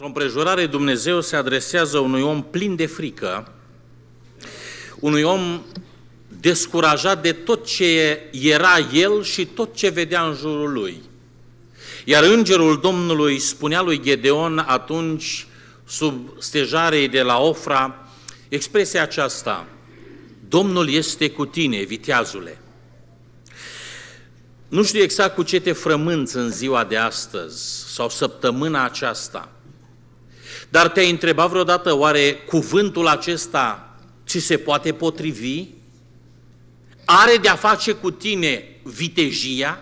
Într-o împrejurare, Dumnezeu se adresează unui om plin de frică, unui om descurajat de tot ce era el și tot ce vedea în jurul lui. Iar îngerul Domnului spunea lui Gedeon atunci, sub stejarei de la Ofra, expresia aceasta, Domnul este cu tine, viteazule. Nu știu exact cu ce te frămânți în ziua de astăzi sau săptămâna aceasta – dar te-ai întrebat vreodată, oare cuvântul acesta ți se poate potrivi? Are de-a face cu tine vitejia?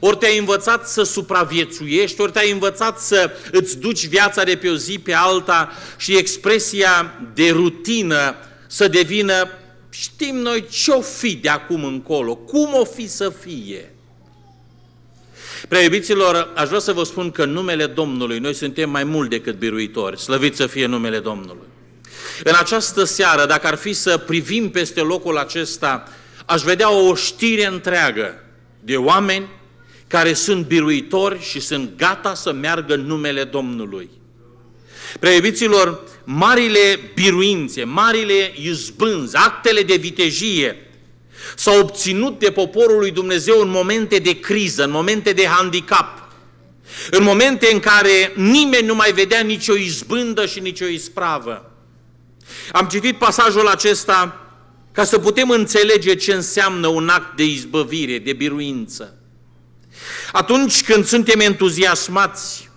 Ori te-ai învățat să supraviețuiești, ori te-ai învățat să îți duci viața de pe o zi pe alta și expresia de rutină să devină, știm noi ce-o fi de acum încolo, cum o fi să fie. Preiubiților, aș vrea să vă spun că în numele Domnului noi suntem mai mult decât biruitori. Slăvit să fie numele Domnului. În această seară, dacă ar fi să privim peste locul acesta, aș vedea o știre întreagă de oameni care sunt biruitori și sunt gata să meargă în numele Domnului. Preiubiților, marile biruințe, marile izbânzi, actele de vitejie, s-au obținut de poporul lui Dumnezeu în momente de criză, în momente de handicap, în momente în care nimeni nu mai vedea nicio izbândă și nicio ispravă. Am citit pasajul acesta ca să putem înțelege ce înseamnă un act de izbăvire, de biruință. Atunci când suntem entuziasmați,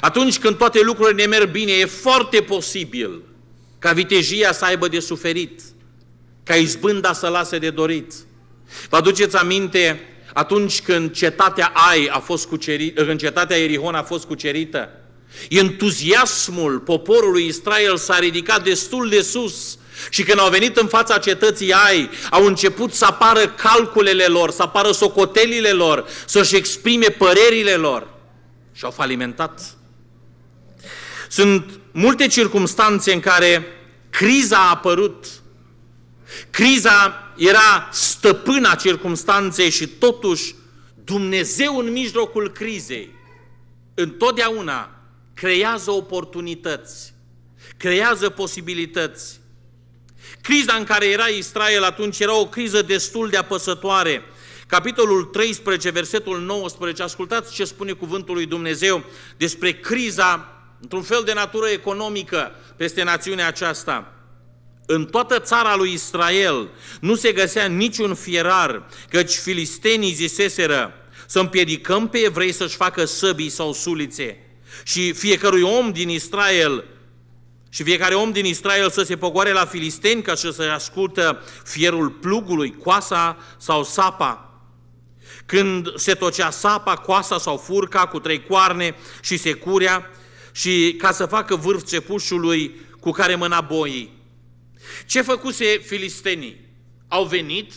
atunci când toate lucrurile ne merg bine, e foarte posibil ca vitejia să aibă de suferit ca izbânda să lase de dorit. Vă aduceți aminte atunci când cetatea Ai a fost cucerită, când cetatea Erihon a fost cucerită? Entuziasmul poporului Israel s-a ridicat destul de sus și când au venit în fața cetății Ai, au început să apară calculele lor, să apară socotelile lor, să-și exprime părerile lor și au falimentat. Sunt multe circumstanțe în care criza a apărut Criza era stăpâna circumstanței și totuși Dumnezeu în mijlocul crizei întotdeauna creează oportunități, creează posibilități. Criza în care era Israel atunci era o criză destul de apăsătoare. Capitolul 13, versetul 19, ascultați ce spune cuvântul lui Dumnezeu despre criza, într-un fel de natură economică, peste națiunea aceasta. În toată țara lui Israel nu se găsea niciun fierar, căci filistenii ziseseră să împiedicăm pe evrei să-și facă săbii sau sulițe. Și fiecărui om din Israel și fiecare om din Israel să se pogoare la filisteni ca să se ascultă fierul plugului, coasa sau sapa. Când se tocea sapa, coasa sau furca cu trei coarne și securea și ca să facă vârf cepușului cu care mâna boii. Ce făcuse filistenii? Au venit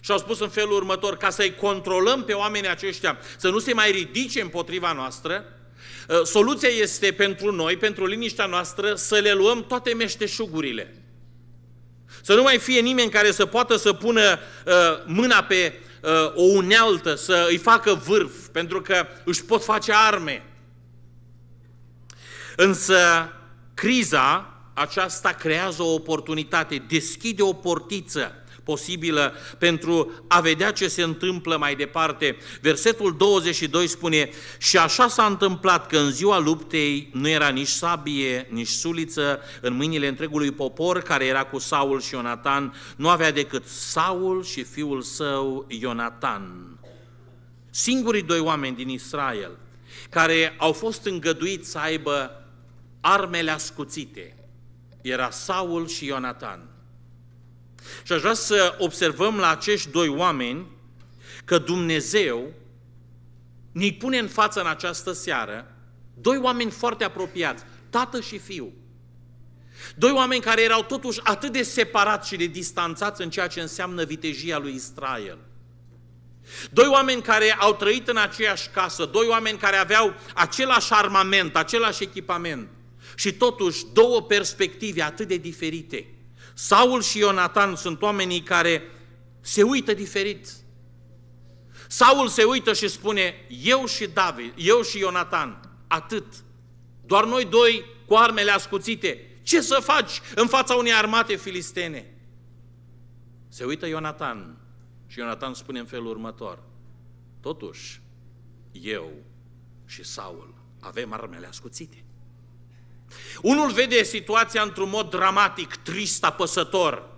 și au spus în felul următor, ca să-i controlăm pe oamenii aceștia, să nu se mai ridice împotriva noastră, ă, soluția este pentru noi, pentru liniștea noastră, să le luăm toate meșteșugurile. Să nu mai fie nimeni care să poată să pună uh, mâna pe uh, o unealtă, să îi facă vârf, pentru că își pot face arme. Însă criza aceasta creează o oportunitate, deschide o portiță posibilă pentru a vedea ce se întâmplă mai departe. Versetul 22 spune, și așa s-a întâmplat că în ziua luptei nu era nici sabie, nici suliță în mâinile întregului popor care era cu Saul și Ionatan, nu avea decât Saul și fiul său Ionatan. Singurii doi oameni din Israel care au fost îngăduiți să aibă armele ascuțite, era Saul și Ionatan. Și aș vrea să observăm la acești doi oameni că Dumnezeu ne pune în față în această seară doi oameni foarte apropiați, tată și fiu. Doi oameni care erau totuși atât de separați și de distanțați în ceea ce înseamnă vitejia lui Israel. Doi oameni care au trăit în aceeași casă, doi oameni care aveau același armament, același echipament și totuși două perspective atât de diferite. Saul și Ionatan sunt oamenii care se uită diferit. Saul se uită și spune, eu și David, eu și Ionatan, atât. Doar noi doi cu armele ascuțite. Ce să faci în fața unei armate filistene? Se uită Ionatan și Ionatan spune în felul următor. Totuși, eu și Saul avem armele ascuțite. Unul vede situația într-un mod dramatic, trist, apăsător.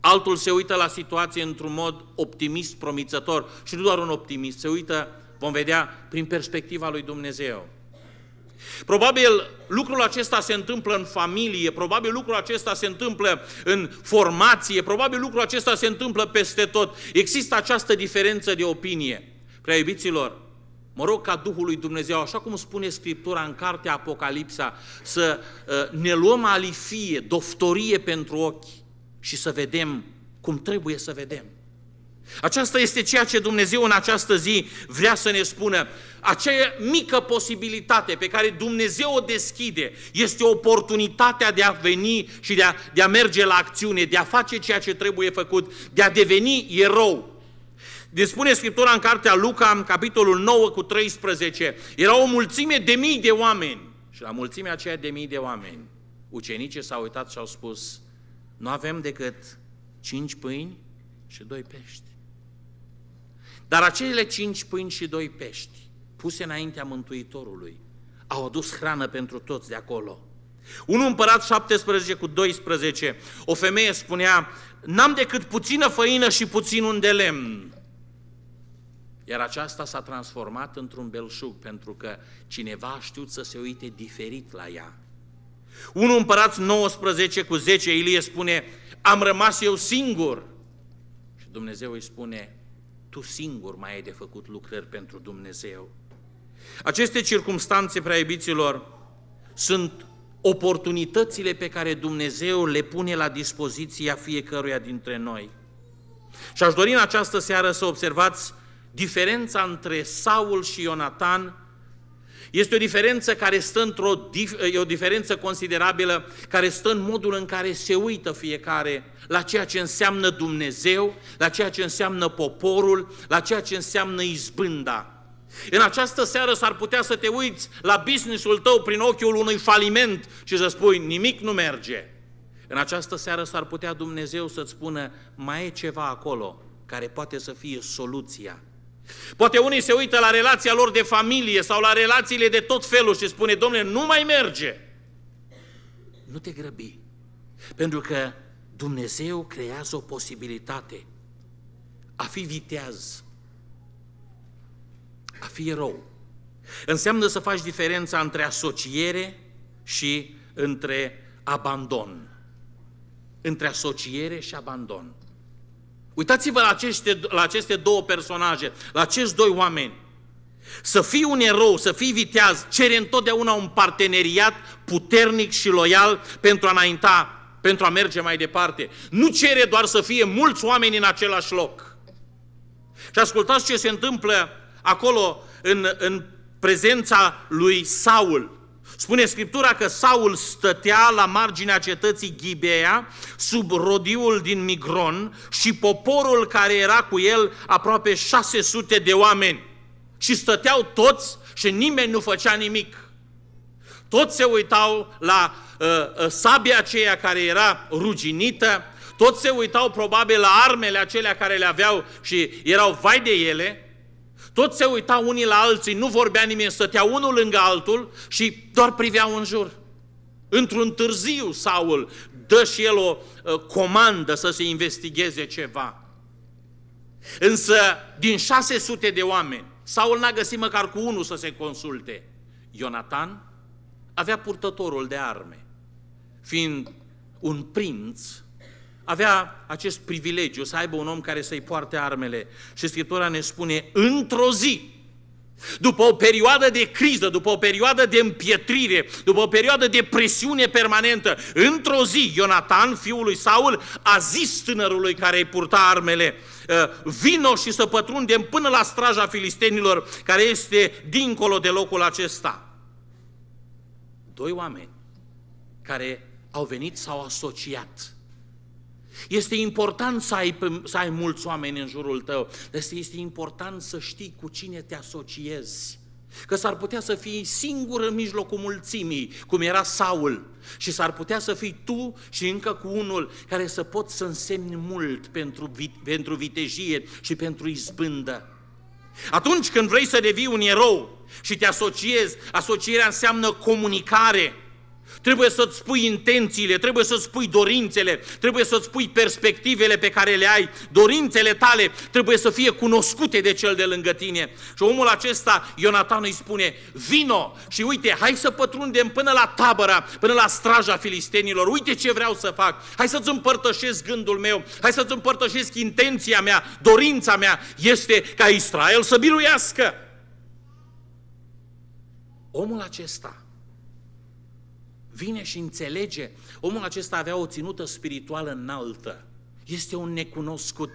Altul se uită la situație într-un mod optimist, promițător. Și nu doar un optimist, se uită, vom vedea, prin perspectiva lui Dumnezeu. Probabil lucrul acesta se întâmplă în familie, probabil lucrul acesta se întâmplă în formație, probabil lucrul acesta se întâmplă peste tot. Există această diferență de opinie. Prea iubiților, mă rog ca Duhul lui Dumnezeu, așa cum spune Scriptura în cartea Apocalipsa, să uh, ne luăm alifie, doftorie pentru ochi și să vedem cum trebuie să vedem. Aceasta este ceea ce Dumnezeu în această zi vrea să ne spună. Acea mică posibilitate pe care Dumnezeu o deschide este oportunitatea de a veni și de a, de a merge la acțiune, de a face ceea ce trebuie făcut, de a deveni erou. De spune Scriptura în cartea Luca, în capitolul 9 cu 13, era o mulțime de mii de oameni. Și la mulțimea aceea de mii de oameni, ucenicii s-au uitat și au spus, nu avem decât cinci pâini și doi pești. Dar acele cinci pâini și doi pești, puse înaintea Mântuitorului, au adus hrană pentru toți de acolo. Un împărat 17 cu 12, o femeie spunea, n-am decât puțină făină și puțin un de lemn. Iar aceasta s-a transformat într-un belșug, pentru că cineva a știut să se uite diferit la ea. Un împărat 19 cu 10, Ilie spune, am rămas eu singur. Și Dumnezeu îi spune, tu singur mai ai de făcut lucrări pentru Dumnezeu. Aceste circumstanțe, prea iubiților, sunt oportunitățile pe care Dumnezeu le pune la dispoziția fiecăruia dintre noi. Și aș dori în această seară să observați diferența între Saul și Ionatan este o diferență care stă într-o e o diferență considerabilă care stă în modul în care se uită fiecare la ceea ce înseamnă Dumnezeu, la ceea ce înseamnă poporul, la ceea ce înseamnă izbânda. În această seară s-ar putea să te uiți la businessul tău prin ochiul unui faliment și să spui nimic nu merge. În această seară s-ar putea Dumnezeu să-ți spună mai e ceva acolo care poate să fie soluția Poate unii se uită la relația lor de familie sau la relațiile de tot felul și spune, domnule, nu mai merge. Nu te grăbi, pentru că Dumnezeu creează o posibilitate a fi viteaz, a fi erou. Înseamnă să faci diferența între asociere și între abandon. Între asociere și abandon. Uitați-vă la aceste, la aceste două personaje, la acești doi oameni. Să fii un erou, să fii viteaz, cere întotdeauna un parteneriat puternic și loial pentru a înainta, pentru a merge mai departe. Nu cere doar să fie mulți oameni în același loc. Și ascultați ce se întâmplă acolo în, în prezența lui Saul. Spune Scriptura că Saul stătea la marginea cetății Ghibea, sub rodiul din Migron și poporul care era cu el aproape 600 de oameni. Și stăteau toți și nimeni nu făcea nimic. Toți se uitau la uh, uh, sabia aceea care era ruginită, toți se uitau probabil la armele acelea care le aveau și erau vai de ele, toți se uitau unii la alții, nu vorbea nimeni, stătea unul lângă altul și doar priveau în jur. Într-un târziu Saul dă și el o uh, comandă să se investigheze ceva. Însă, din 600 de oameni, Saul n-a găsit măcar cu unul să se consulte. Ionatan avea purtătorul de arme. Fiind un prinț, avea acest privilegiu să aibă un om care să-i poarte armele. Și Scriptura ne spune, într-o zi, după o perioadă de criză, după o perioadă de împietrire, după o perioadă de presiune permanentă, într-o zi, Ionatan, fiul lui Saul, a zis tânărului care îi purta armele, ă, vino și să pătrundem până la straja filistenilor care este dincolo de locul acesta. Doi oameni care au venit, s-au asociat este important să ai, să ai mulți oameni în jurul tău, dar este important să știi cu cine te asociezi. Că s-ar putea să fii singur în mijlocul mulțimii, cum era Saul, și s-ar putea să fii tu și încă cu unul care să poți să însemni mult pentru, pentru vitejie și pentru izbândă. Atunci când vrei să devii un erou și te asociezi, asocierea înseamnă comunicare, Trebuie să-ți spui intențiile, trebuie să-ți spui dorințele, trebuie să-ți spui perspectivele pe care le ai. Dorințele tale trebuie să fie cunoscute de cel de lângă tine. Și omul acesta, Ionatan îi spune, vino și uite, hai să pătrundem până la tabăra, până la straja filistenilor. Uite ce vreau să fac. Hai să-ți împărtășesc gândul meu, hai să-ți împărtășesc intenția mea, dorința mea este ca Israel să biruiască. Omul acesta vine și înțelege. Omul acesta avea o ținută spirituală înaltă. Este un necunoscut.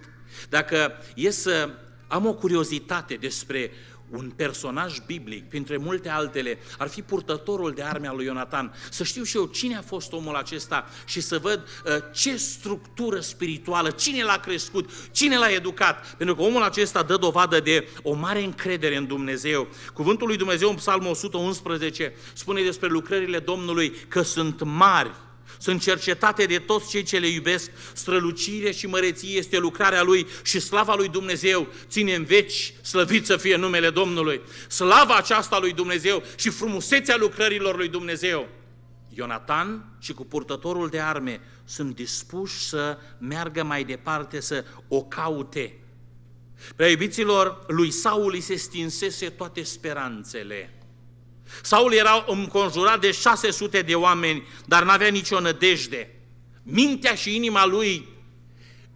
Dacă e să am o curiozitate despre un personaj biblic, printre multe altele, ar fi purtătorul de arme al lui Ionatan. Să știu și eu cine a fost omul acesta și să văd uh, ce structură spirituală, cine l-a crescut, cine l-a educat. Pentru că omul acesta dă dovadă de o mare încredere în Dumnezeu. Cuvântul lui Dumnezeu în Psalmul 111 spune despre lucrările Domnului că sunt mari sunt cercetate de toți cei ce le iubesc, strălucire și măreție este lucrarea Lui și slava Lui Dumnezeu ține în veci, slăvit să fie numele Domnului. Slava aceasta Lui Dumnezeu și frumusețea lucrărilor Lui Dumnezeu. Ionatan și cu purtătorul de arme sunt dispuși să meargă mai departe, să o caute. Prea iubiților, lui Saul îi se stinsese toate speranțele. Saul era înconjurat de 600 de oameni, dar n-avea nicio nădejde. Mintea și inima lui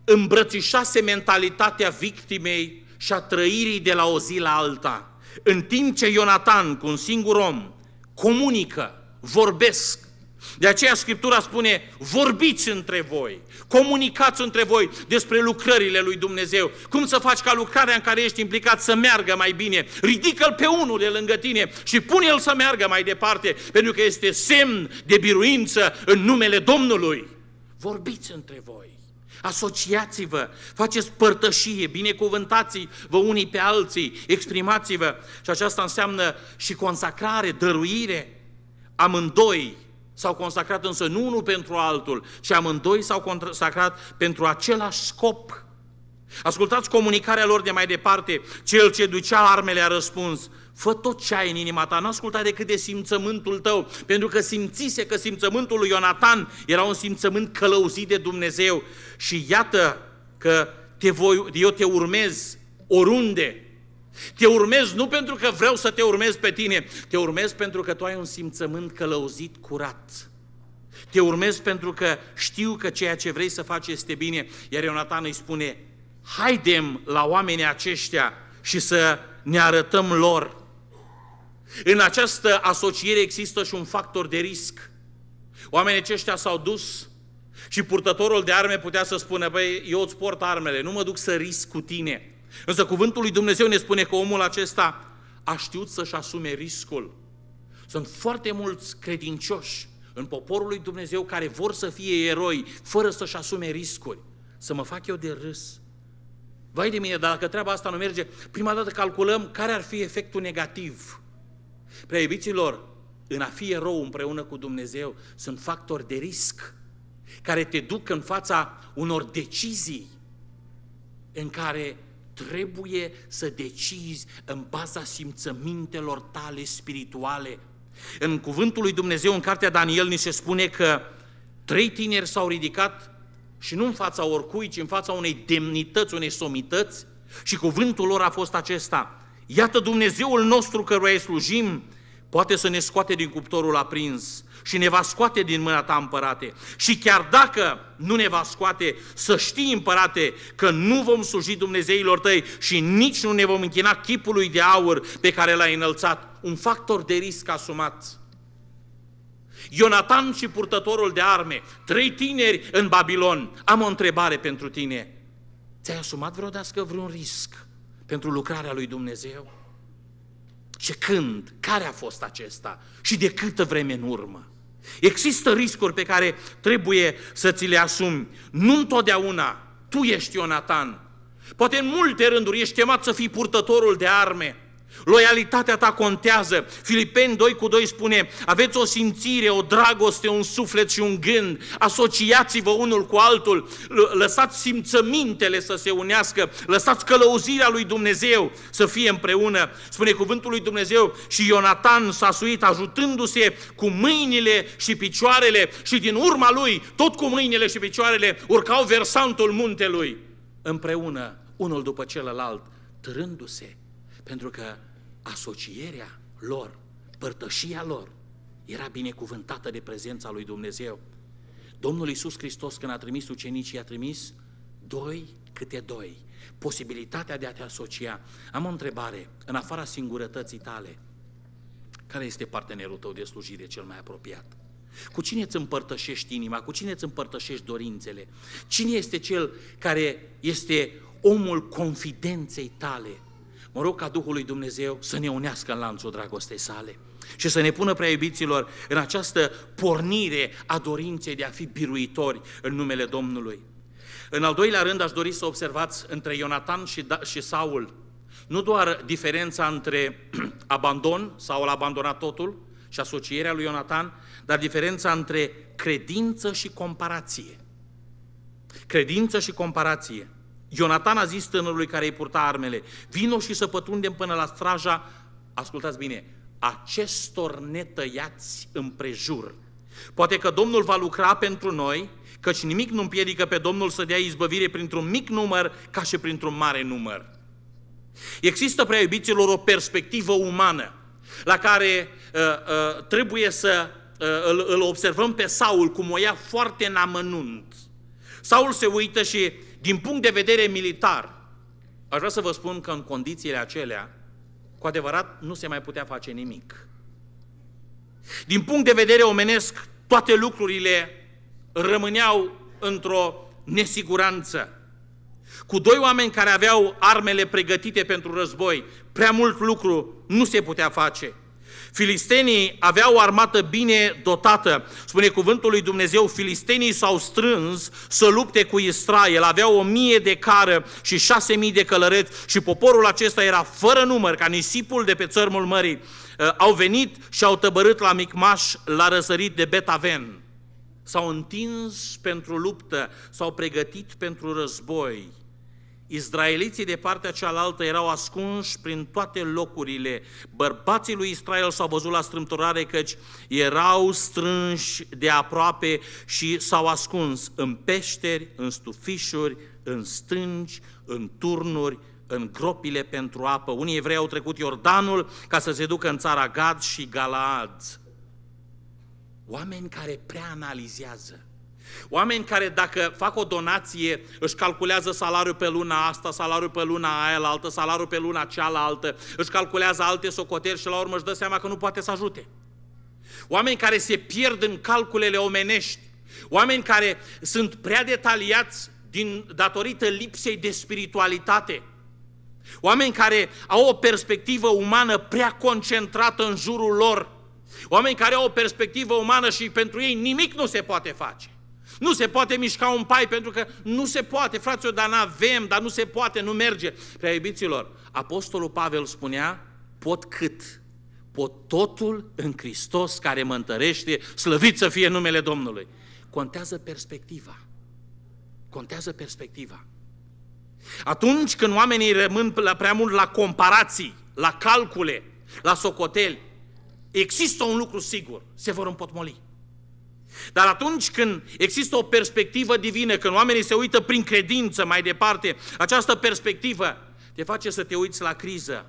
îmbrățișase mentalitatea victimei și a trăirii de la o zi la alta. În timp ce Ionatan, cu un singur om, comunică, vorbesc, de aceea Scriptura spune, vorbiți între voi, comunicați între voi despre lucrările lui Dumnezeu, cum să faci ca lucrarea în care ești implicat să meargă mai bine, ridică-l pe unul de lângă tine și pune-l să meargă mai departe, pentru că este semn de biruință în numele Domnului. Vorbiți între voi. Asociați-vă, faceți părtășie, binecuvântați-vă unii pe alții, exprimați-vă. Și aceasta înseamnă și consacrare, dăruire. Amândoi S-au consacrat însă nu unul pentru altul, ci amândoi s-au consacrat pentru același scop. Ascultați comunicarea lor de mai departe. Cel ce ducea armele a răspuns, fă tot ce ai în inima ta, nu asculta decât de simțământul tău, pentru că simțise că simțământul lui Ionatan era un simțământ călăuzit de Dumnezeu și iată că te voi, eu te urmez oriunde, te urmez nu pentru că vreau să te urmez pe tine, te urmez pentru că tu ai un simțământ călăuzit curat. Te urmez pentru că știu că ceea ce vrei să faci este bine. Iar Ionatan îi spune, haidem la oamenii aceștia și să ne arătăm lor. În această asociere există și un factor de risc. Oamenii aceștia s-au dus și purtătorul de arme putea să spună, băi, eu îți port armele, nu mă duc să risc cu tine. Însă cuvântul lui Dumnezeu ne spune că omul acesta a știut să-și asume riscul. Sunt foarte mulți credincioși în poporul lui Dumnezeu care vor să fie eroi fără să-și asume riscuri. Să mă fac eu de râs. Vai de mine, dar dacă treaba asta nu merge, prima dată calculăm care ar fi efectul negativ. Prea în a fi erou împreună cu Dumnezeu sunt factori de risc care te duc în fața unor decizii în care trebuie să decizi în baza simțămintelor tale spirituale. În cuvântul lui Dumnezeu, în cartea Daniel, ni se spune că trei tineri s-au ridicat și nu în fața oricui, ci în fața unei demnități, unei somități și cuvântul lor a fost acesta. Iată Dumnezeul nostru căruia îi slujim, poate să ne scoate din cuptorul aprins și ne va scoate din mâna ta, împărate. Și chiar dacă nu ne va scoate, să știi, împărate, că nu vom sluji Dumnezeilor tăi și nici nu ne vom închina chipului de aur pe care l-ai înălțat. Un factor de risc asumat. Ionatan și purtătorul de arme, trei tineri în Babilon. Am o întrebare pentru tine. Ți-ai asumat vreodată vreun risc pentru lucrarea lui Dumnezeu? Și când? Care a fost acesta? Și de câtă vreme în urmă? Există riscuri pe care trebuie să ți le asumi. Nu întotdeauna tu ești Ionatan. Poate în multe rânduri ești chemat să fii purtătorul de arme. Loialitatea ta contează. Filipeni 2 cu 2 spune, aveți o simțire, o dragoste, un suflet și un gând. Asociați-vă unul cu altul. Lăsați simțămintele să se unească. Lăsați călăuzirea lui Dumnezeu să fie împreună. Spune cuvântul lui Dumnezeu și Ionatan s-a suit ajutându-se cu mâinile și picioarele și din urma lui, tot cu mâinile și picioarele, urcau versantul muntelui împreună, unul după celălalt, târându-se pentru că asocierea lor, părtășia lor, era binecuvântată de prezența lui Dumnezeu. Domnul Iisus Hristos, când a trimis ucenicii, a trimis doi câte doi. Posibilitatea de a te asocia. Am o întrebare, în afara singurătății tale, care este partenerul tău de slujire cel mai apropiat? Cu cine îți împărtășești inima? Cu cine îți împărtășești dorințele? Cine este cel care este omul confidenței tale? Mă rog ca Duhul lui Dumnezeu să ne unească în lanțul dragostei sale și să ne pună prea iubiților în această pornire a dorinței de a fi biruitori în numele Domnului. În al doilea rând aș dori să observați între Ionatan și, da- și Saul nu doar diferența între abandon, Saul a abandonat totul și asocierea lui Ionatan, dar diferența între credință și comparație. Credință și comparație. Ionatan a zis tânărului care îi purta armele, vino și să pătundem până la straja, ascultați bine, acestor netăiați împrejur. Poate că Domnul va lucra pentru noi, căci nimic nu împiedică pe Domnul să dea izbăvire printr-un mic număr ca și printr-un mare număr. Există, prea iubiților, o perspectivă umană la care uh, uh, trebuie să uh, îl, îl observăm pe Saul cum o ia foarte în amănunt. Saul se uită și din punct de vedere militar, aș vrea să vă spun că în condițiile acelea, cu adevărat, nu se mai putea face nimic. Din punct de vedere omenesc, toate lucrurile rămâneau într-o nesiguranță. Cu doi oameni care aveau armele pregătite pentru război, prea mult lucru nu se putea face. Filistenii aveau o armată bine dotată. Spune cuvântul lui Dumnezeu, filistenii s-au strâns să lupte cu Israel. Aveau o mie de cară și șase mii de călăreți și poporul acesta era fără număr, ca nisipul de pe țărmul mării. Uh, au venit și au tăbărât la Micmaș, la răsărit de Betaven. S-au întins pentru luptă, s-au pregătit pentru război. Izraeliții de partea cealaltă erau ascunși prin toate locurile. Bărbații lui Israel s-au văzut la strâmtorare căci erau strânși de aproape și s-au ascuns în peșteri, în stufișuri, în stânci, în turnuri, în gropile pentru apă. Unii evrei au trecut Iordanul ca să se ducă în țara Gad și Galaad. Oameni care prea analizează Oameni care dacă fac o donație își calculează salariul pe luna asta, salariul pe luna aia altă, salariul pe luna cealaltă, își calculează alte socoteri și la urmă își dă seama că nu poate să ajute. Oameni care se pierd în calculele omenești, oameni care sunt prea detaliați din, datorită lipsei de spiritualitate, oameni care au o perspectivă umană prea concentrată în jurul lor, oameni care au o perspectivă umană și pentru ei nimic nu se poate face. Nu se poate mișca un pai pentru că nu se poate, fraților, dar n-avem, dar nu se poate, nu merge. Prea iubiților, Apostolul Pavel spunea, pot cât? Pot totul în Hristos care mă întărește, slăvit să fie numele Domnului. Contează perspectiva. Contează perspectiva. Atunci când oamenii rămân la prea mult la comparații, la calcule, la socoteli, există un lucru sigur, se vor împotmoli. Dar atunci când există o perspectivă divină, când oamenii se uită prin credință mai departe, această perspectivă te face să te uiți la criză.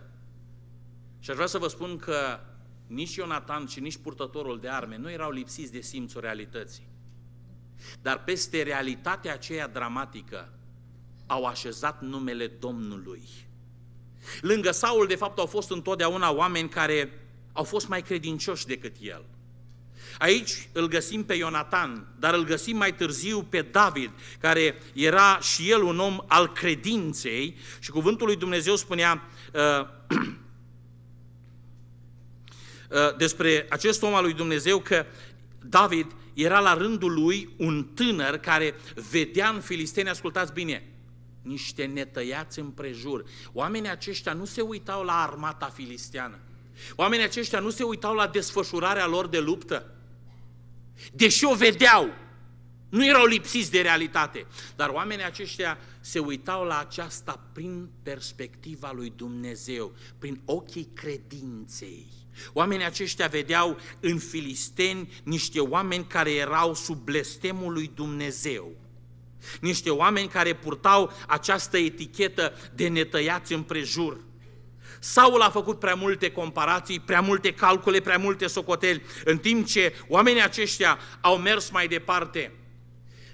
Și aș vrea să vă spun că nici Ionatan și nici purtătorul de arme nu erau lipsiți de simțul realității. Dar peste realitatea aceea dramatică au așezat numele Domnului. Lângă Saul, de fapt, au fost întotdeauna oameni care au fost mai credincioși decât el. Aici îl găsim pe Ionatan, dar îl găsim mai târziu pe David, care era și el un om al credinței și cuvântul lui Dumnezeu spunea uh, uh, despre acest om al lui Dumnezeu că David era la rândul lui un tânăr care vedea în filisteni, ascultați bine, niște netăiați împrejur. Oamenii aceștia nu se uitau la armata filisteană. Oamenii aceștia nu se uitau la desfășurarea lor de luptă. Deși o vedeau, nu erau lipsiți de realitate, dar oamenii aceștia se uitau la aceasta prin perspectiva lui Dumnezeu, prin ochii credinței. Oamenii aceștia vedeau în filisteni niște oameni care erau sub blestemul lui Dumnezeu. Niște oameni care purtau această etichetă de netăiați împrejur. Saul a făcut prea multe comparații, prea multe calcule, prea multe socoteli, în timp ce oamenii aceștia au mers mai departe.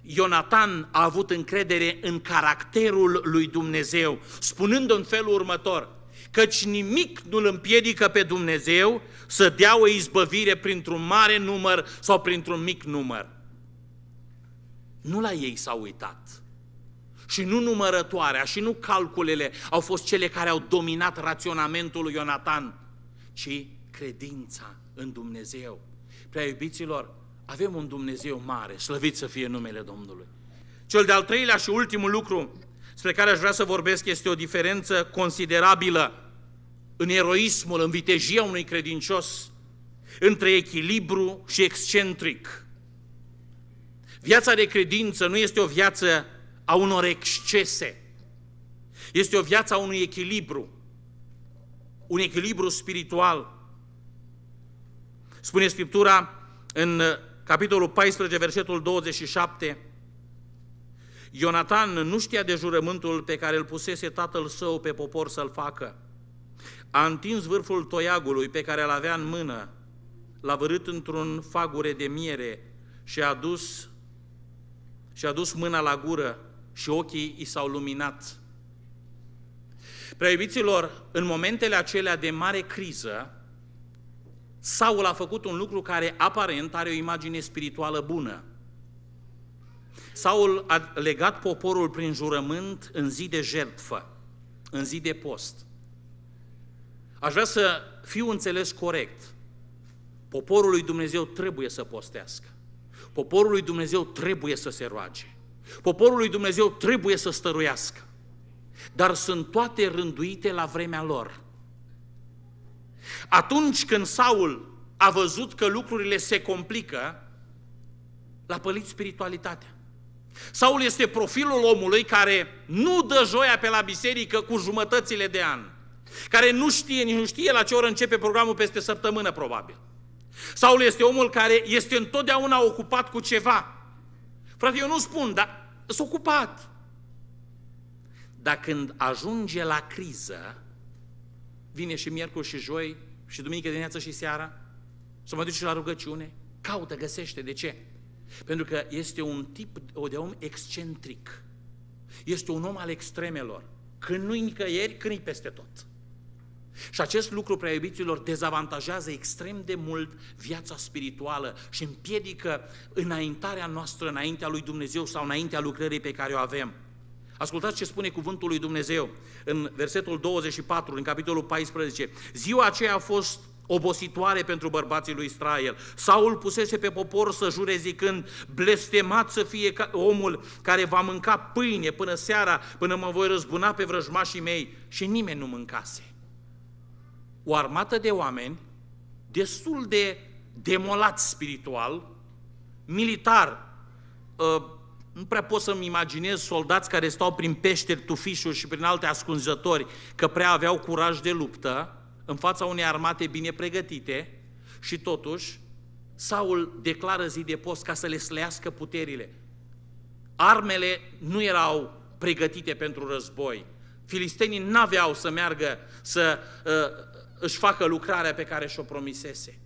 Ionatan a avut încredere în caracterul lui Dumnezeu, spunând în felul următor, căci nimic nu îl împiedică pe Dumnezeu să dea o izbăvire printr-un mare număr sau printr-un mic număr. Nu la ei s-au uitat. Și nu numărătoarea, și nu calculele au fost cele care au dominat raționamentul lui Ionatan, ci credința în Dumnezeu. Prea iubiților, avem un Dumnezeu mare, slăvit să fie numele Domnului. Cel de-al treilea și ultimul lucru spre care aș vrea să vorbesc este o diferență considerabilă în eroismul, în vitejia unui credincios, între echilibru și excentric. Viața de credință nu este o viață a unor excese, este o viață a unui echilibru, un echilibru spiritual. Spune Scriptura în capitolul 14, versetul 27, Ionatan nu știa de jurământul pe care îl pusese tatăl său pe popor să-l facă. A întins vârful toiagului pe care îl avea în mână, l-a vărât într-un fagure de miere și a dus, și a dus mâna la gură și ochii i s-au luminat. Preiubiților, în momentele acelea de mare criză, Saul a făcut un lucru care aparent are o imagine spirituală bună. Saul a legat poporul prin jurământ în zi de jertfă, în zi de post. Aș vrea să fiu înțeles corect. Poporul lui Dumnezeu trebuie să postească. Poporul lui Dumnezeu trebuie să se roage. Poporul lui Dumnezeu trebuie să stăruiască. Dar sunt toate rânduite la vremea lor. Atunci când Saul a văzut că lucrurile se complică, l-a pălit spiritualitatea. Saul este profilul omului care nu dă joia pe la biserică cu jumătățile de an, care nu știe, nici nu știe la ce oră începe programul peste săptămână, probabil. Saul este omul care este întotdeauna ocupat cu ceva. Frate, eu nu spun, dar sunt ocupat. Dar când ajunge la criză, vine și miercuri și joi și duminică dimineață și seara, să mă duce la rugăciune, caută, găsește. De ce? Pentru că este un tip de om excentric. Este un om al extremelor. Când nu-i nicăieri, când i peste tot. Și acest lucru, prea iubiților, dezavantajează extrem de mult viața spirituală și împiedică înaintarea noastră înaintea lui Dumnezeu sau înaintea lucrării pe care o avem. Ascultați ce spune cuvântul lui Dumnezeu în versetul 24, în capitolul 14. Ziua aceea a fost obositoare pentru bărbații lui Israel. Saul pusese pe popor să jure zicând, blestemat să fie omul care va mânca pâine până seara, până mă voi răzbuna pe vrăjmașii mei. Și nimeni nu mâncase. O armată de oameni destul de demolați spiritual, militar, ă, nu prea pot să-mi imaginez soldați care stau prin peșteri, tufișuri și prin alte ascunzători, că prea aveau curaj de luptă în fața unei armate bine pregătite și totuși Saul declară zi de post ca să le slăiască puterile. Armele nu erau pregătite pentru război. Filistenii n-aveau să meargă să uh, își facă lucrarea pe care și-o promisese.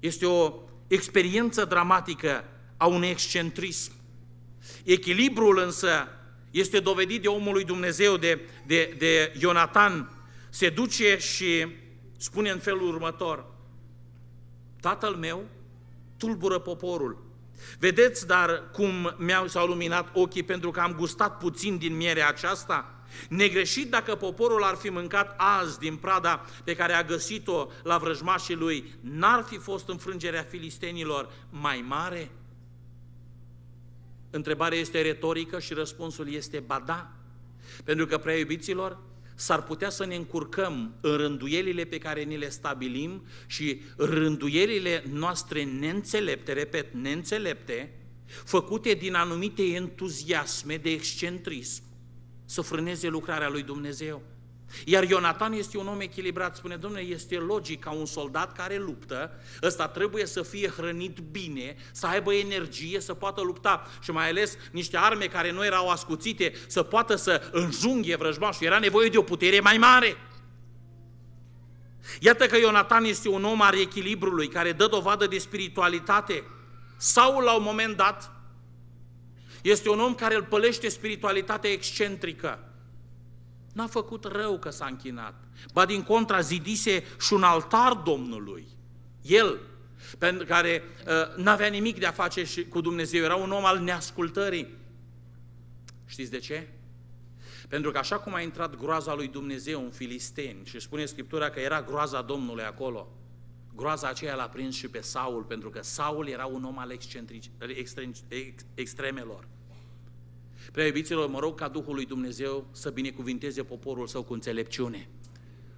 Este o experiență dramatică a unui excentrism. Echilibrul însă este dovedit de omul lui Dumnezeu, de, de, de Ionatan, se duce și spune în felul următor, Tatăl meu tulbură poporul. Vedeți, dar cum mi-au s-au luminat ochii pentru că am gustat puțin din mierea aceasta? Negreșit dacă poporul ar fi mâncat azi din prada pe care a găsit-o la vrăjmașii lui, n-ar fi fost înfrângerea filistenilor mai mare? Întrebarea este retorică și răspunsul este ba da. Pentru că, prea iubiților, s-ar putea să ne încurcăm în rânduielile pe care ni le stabilim și rânduielile noastre neînțelepte, repet, neînțelepte, făcute din anumite entuziasme de excentrism, să frâneze lucrarea lui Dumnezeu. Iar Ionatan este un om echilibrat, spune, domnule, este logic ca un soldat care luptă, ăsta trebuie să fie hrănit bine, să aibă energie, să poată lupta și mai ales niște arme care nu erau ascuțite, să poată să înjunghe vrăjmașul, era nevoie de o putere mai mare. Iată că Ionatan este un om al echilibrului, care dă dovadă de spiritualitate. Saul, la un moment dat, este un om care îl pălește spiritualitatea excentrică. N-a făcut rău că s-a închinat. Ba din contra, zidise și un altar Domnului. El, pentru care uh, n-avea nimic de a face și cu Dumnezeu, era un om al neascultării. Știți de ce? Pentru că așa cum a intrat groaza lui Dumnezeu în Filisteni și spune Scriptura că era groaza Domnului acolo, groaza aceea l-a prins și pe Saul, pentru că Saul era un om al extremelor. Prea iubiților, mă rog ca Duhul lui Dumnezeu să binecuvinteze poporul său cu înțelepciune.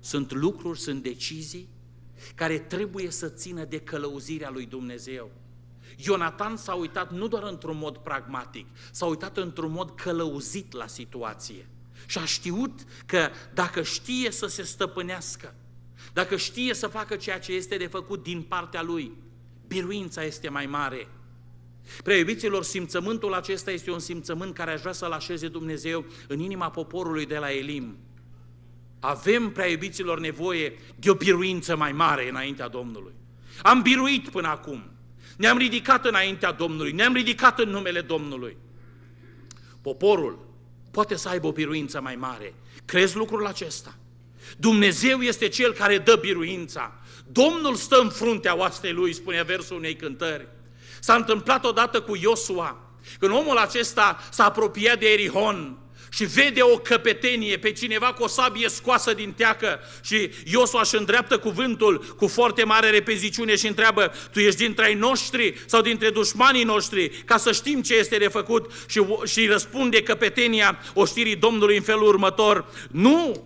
Sunt lucruri, sunt decizii care trebuie să țină de călăuzirea lui Dumnezeu. Ionatan s-a uitat nu doar într-un mod pragmatic, s-a uitat într-un mod călăuzit la situație. Și a știut că dacă știe să se stăpânească, dacă știe să facă ceea ce este de făcut din partea lui, biruința este mai mare Prea iubiților, simțământul acesta este un simțământ care aș vrea să-l așeze Dumnezeu în inima poporului de la Elim. Avem, prea iubiților, nevoie de o biruință mai mare înaintea Domnului. Am biruit până acum. Ne-am ridicat înaintea Domnului, ne-am ridicat în numele Domnului. Poporul poate să aibă o biruință mai mare. Crezi lucrul acesta? Dumnezeu este Cel care dă biruința. Domnul stă în fruntea oastei Lui, spune versul unei cântări. S-a întâmplat odată cu Iosua, când omul acesta s-a apropiat de Erihon și vede o căpetenie pe cineva cu o sabie scoasă din teacă și Iosua își îndreaptă cuvântul cu foarte mare repeziciune și întreabă, tu ești dintre ai noștri sau dintre dușmanii noștri, ca să știm ce este de făcut și, și răspunde căpetenia oștirii Domnului în felul următor, nu,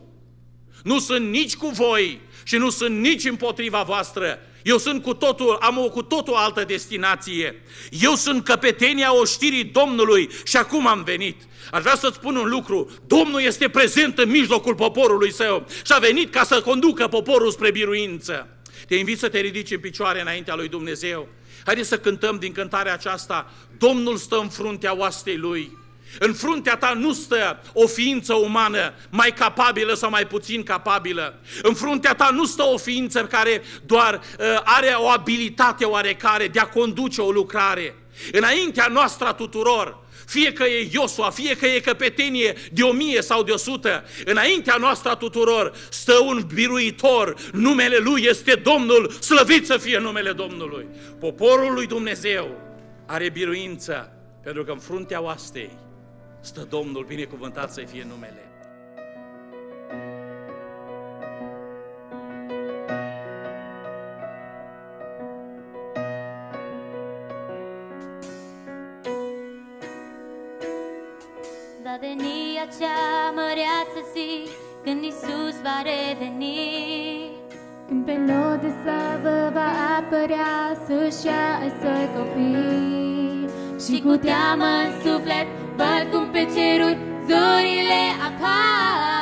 nu sunt nici cu voi și nu sunt nici împotriva voastră, eu sunt cu totul, am o cu totul altă destinație. Eu sunt căpetenia oștirii Domnului și acum am venit. Aș vrea să-ți spun un lucru. Domnul este prezent în mijlocul poporului său și a venit ca să conducă poporul spre biruință. Te invit să te ridici în picioare înaintea lui Dumnezeu. Haideți să cântăm din cântarea aceasta. Domnul stă în fruntea oastei lui. În fruntea ta nu stă o ființă umană mai capabilă sau mai puțin capabilă. În fruntea ta nu stă o ființă care doar uh, are o abilitate oarecare de a conduce o lucrare. Înaintea noastră a tuturor, fie că e Iosua, fie că e căpetenie de o mie sau de o sută, înaintea noastră a tuturor stă un biruitor, numele Lui este Domnul, slăvit să fie numele Domnului. Poporul lui Dumnezeu are biruință, pentru că în fruntea oastei stă Domnul, binecuvântat să fie numele. Va veni acea măreață zi când Isus va reveni. Când pe nod de slavă va apărea să-și ia ai săi copii. Și cu teamă în suflet Văd cum pe ceruri zorile apar